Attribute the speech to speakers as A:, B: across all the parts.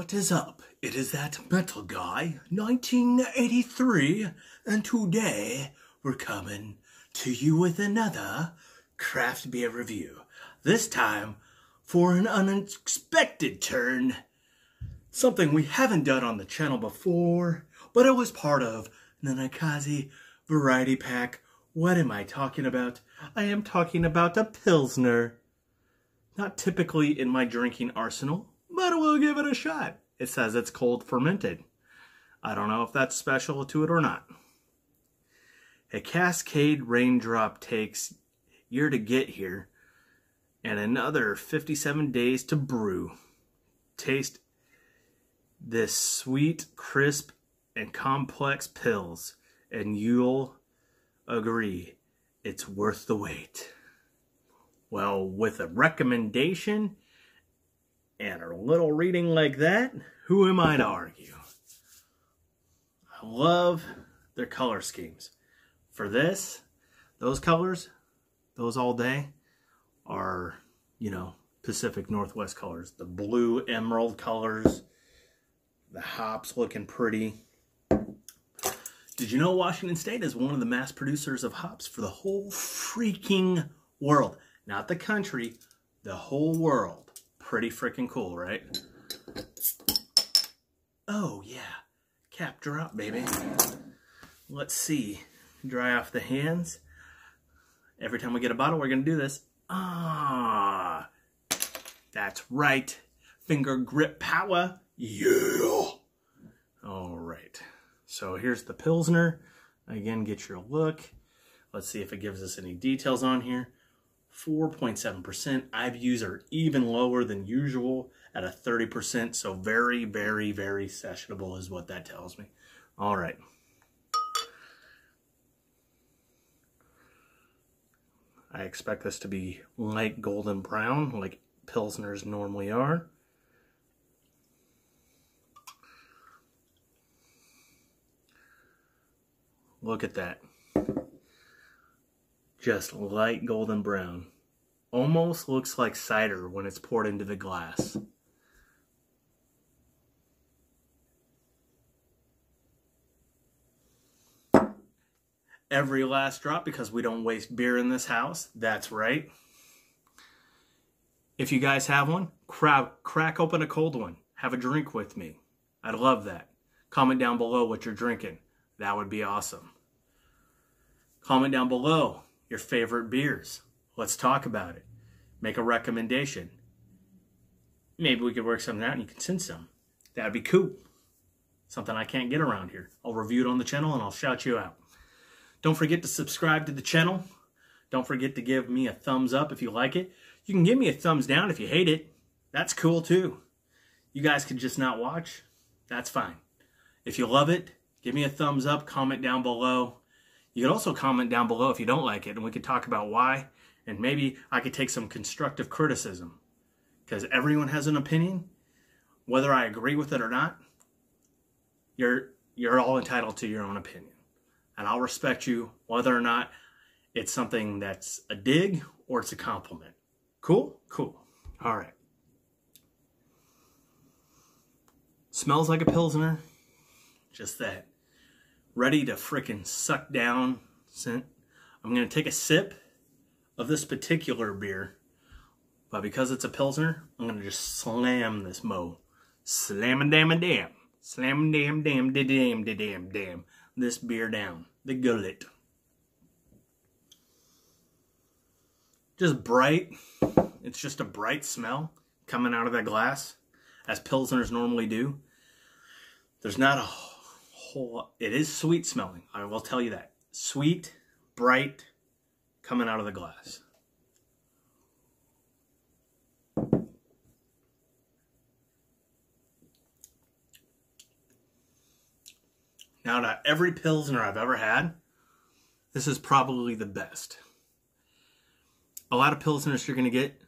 A: What is up? It is that metal guy, 1983, and today we're coming to you with another craft beer review. This time for an unexpected turn. Something we haven't done on the channel before, but it was part of the Ninkasi Variety Pack. What am I talking about? I am talking about a Pilsner. Not typically in my drinking arsenal, but we'll give it a shot. It says it's cold fermented. I don't know if that's special to it or not. A Cascade raindrop takes year to get here and another 57 days to brew. Taste this sweet, crisp, and complex Pils and you'll agree it's worth the wait. Well, with a recommendation and a little reading like that, who am I to argue? I love their color schemes. For this, those colors, those all day, are, you know, Pacific Northwest colors. The blue emerald colors, the hops looking pretty. Did you know Washington State is one of the mass producers of hops for the whole freaking world? Not the country, the whole world. Pretty freaking cool, right? Oh, yeah. Cap drop, baby. Let's see. Dry off the hands. Every time we get a bottle, we're going to do this. Ah, that's right. Finger grip power. Yeah. All right. So here's the Pilsner. Again, get your look. Let's see if it gives us any details on here. 4.7%. IBUs are even lower than usual at a 30%. So very, very, very sessionable is what that tells me. All right. I expect this to be light golden brown like Pilsners normally are. Look at that. Just light golden brown. Almost looks like cider when it's poured into the glass. Every last drop because we don't waste beer in this house. That's right. If you guys have one, crack, crack open a cold one. Have a drink with me. I'd love that. Comment down below what you're drinking. That would be awesome. Comment down below your favorite beers. Let's talk about it. Make a recommendation. Maybe we could work something out and you can send some. That'd be cool. Something I can't get around here. I'll review it on the channel and I'll shout you out. Don't forget to subscribe to the channel. Don't forget to give me a thumbs up if you like it. You can give me a thumbs down if you hate it. That's cool too. You guys could just not watch. That's fine. If you love it, Give me a thumbs up, comment down below. You can also comment down below if you don't like it, and we could talk about why, and maybe I could take some constructive criticism. Because everyone has an opinion, whether I agree with it or not, you're you're all entitled to your own opinion. And I'll respect you whether or not it's something that's a dig or it's a compliment. Cool? Cool. All right. Smells like a Pilsner. Just that ready to fricking suck down scent. I'm going to take a sip of this particular beer. But because it's a Pilsner, I'm going to just slam this mo. Slam and damn and damn. Slam and damn damn da damn da damn damn. This beer down. The gullet. Just bright. It's just a bright smell coming out of that glass, as Pilsners normally do. There's not a whole it is sweet smelling. I will tell you that. Sweet, bright, coming out of the glass. Now, to every Pilsner I've ever had, this is probably the best. A lot of Pilsners you're going to get,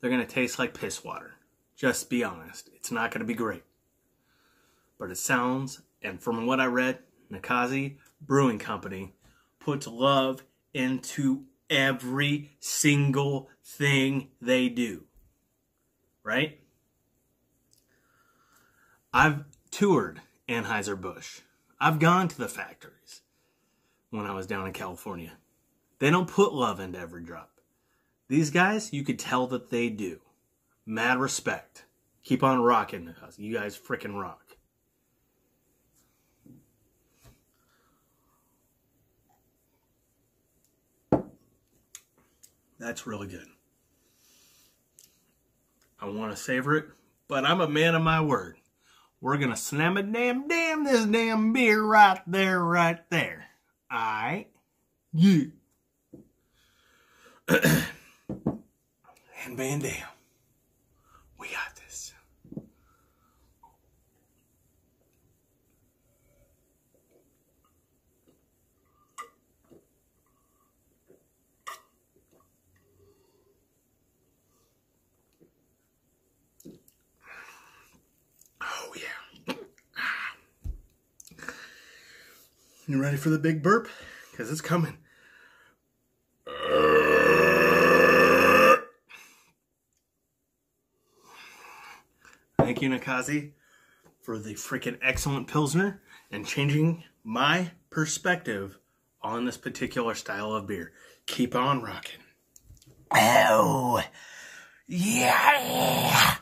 A: they're going to taste like piss water. Just be honest. It's not going to be great. But it sounds and from what I read, Ninkasi Brewing Company puts love into every single thing they do. Right? I've toured Anheuser-Busch. I've gone to the factories when I was down in California. They don't put love into every drop. These guys, you could tell that they do. Mad respect. Keep on rocking you guys freaking rock. That's really good. I want to savor it, but I'm a man of my word. We're going to slam a damn damn this damn beer right there, right there. Alright? Yeah. and Van Dam, we got this. You ready for the big burp? Because it's coming. Thank you, Ninkasi, for the freaking excellent Pilsner and changing my perspective on this particular style of beer. Keep on rocking.
B: Oh, yeah.